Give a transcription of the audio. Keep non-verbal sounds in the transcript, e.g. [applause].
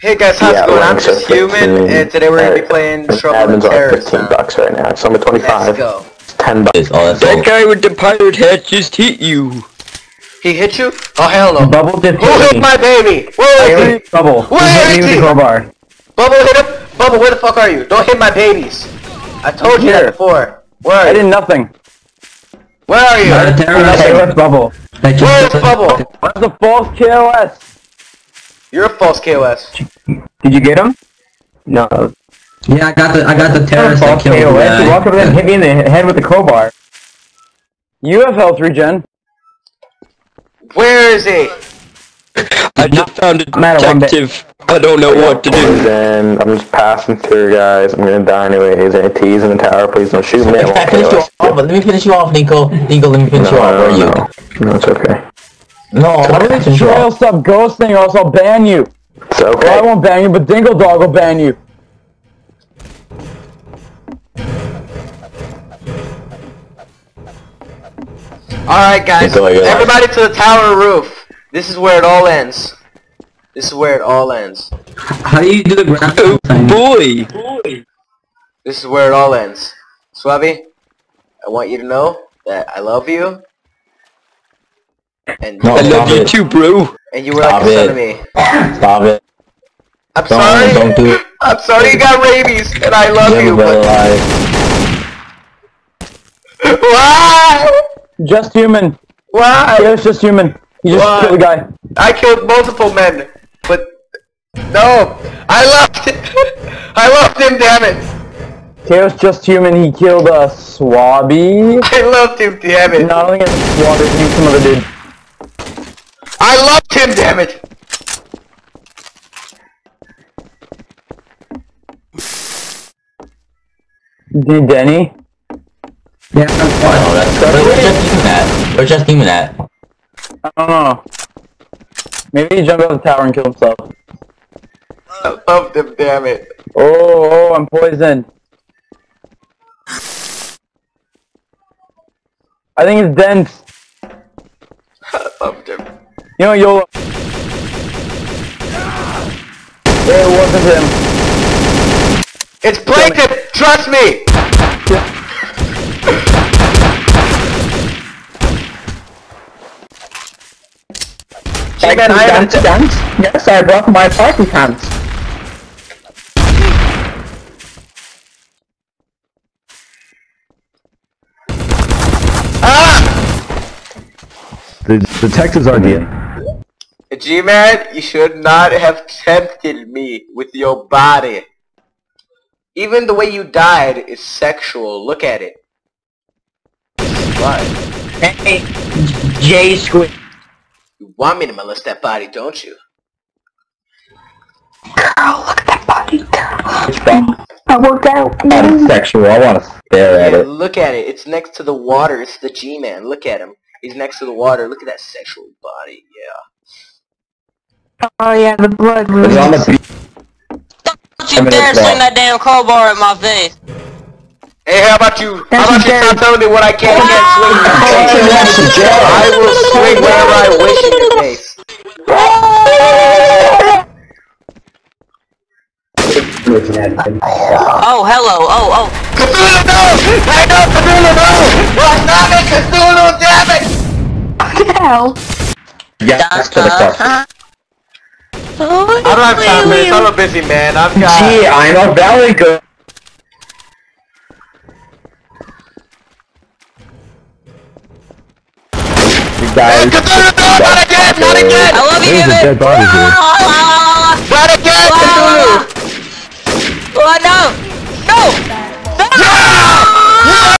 Hey guys, how's Yeah, it going? I'm just human, and today we're gonna be playing Trouble in Admins are Terrorist 15 Town. bucks right now. So I'm at 25. Let's go. It's 10 bucks. Oh, That all. guy with the pirate hat just hit you. He hit you? Oh hell no! Bubble just Who hit hit me. my baby? Where is he? Bubble. Where He hit is me with he? crowbar. Bubble hit him! Bubble, where the fuck are you? Don't hit my babies! I told you that before. Where are I did nothing. Where are you? Not a terrorist. Okay, let's bubble. Where's Bubble? What's the false KOS? You're a false KOS. Did you get him? No. Yeah, I got the I got the terrorist that false killed the KOS. He walked over there and hit me in the head with the crowbar. You have health regen. Where is he? I just found a I'm at a detective. I don't know what to do. Then I'm just passing through, guys. I'm gonna die anyways. Any T's in the tower, please don't shoot me. I Can I won't finish you off? But let me finish you off, Nico. Nico, let me finish you off. Where are you? no, no, it's okay. No, how did I finish you Trail off? ghost ghosting or else I'll ban you. It's Well, I won't ban you, but Dingle Dog will ban you. Alright guys, Until I get lost. everybody to the tower roof. This is where it all ends. This is where it all ends. How do you do the ground Oh thing? boy! This is where it all ends. Swabby, I want you to know that I love you. And No, I you, love you it. too, bro. and you were Stop like a son it. me. Stop it. I'm Don't- sorry. don't do it. I'm sorry you got rabies, and I love Never you, but alive. [laughs] why? Just human. Why? Yeah, it's just human. You just Why? killed the guy. I killed multiple men, but no, I loved him. [laughs] I loved him, damn it. Chaos just human. He killed a Swabby. [laughs] I loved him, damn it. No, I don't think it's Swabby. He's some other dude. I loved him, damn it. D- Denny. Yeah, no, that's but oh, we're just teaming that. We're just teaming that. I don't know. Maybe he jumped off the tower and killed himself. I loved him, damn it. Oh, oh, I'm poisoned. I think it's dense. I loved him. You know, YOLO. It wasn't him. It's Plankton, trust me. G-Man, I am a dance. Yes, I brought my party pants. Ah! The detectives are the G-Man, you should not have tempted me with your body. Even the way you died is sexual. Look at it. What? Hey, J Squid. You want me to molest that body, don't you? Girl, look at that body. Girl. I worked out. That's sexual. I want to stare at Yeah, it. look at it. It's next to the water. It's the G-Man. Look at him. He's next to the water. Look at that sexual body. Yeah. Oh yeah, the blood It's on the beach. Don't you dare it's swing that damn crowbar at my face. Hey, how about you? How That's about you very- stop telling me what I can and can't swing? in face? I will swing whenever I wish in your face. Oh, hello. Oh, oh. Cthulhu, no! I know Cthulhu, no! Well, stop it, Cthulhu, damn it! What the hell? Yes, to the cross. I don't have time. I'm a busy man. I've got. Gee, I'm a very good. Guys, not again! Not again! I love you, David! There's a dead body here. Not again! Oh, no! No! No!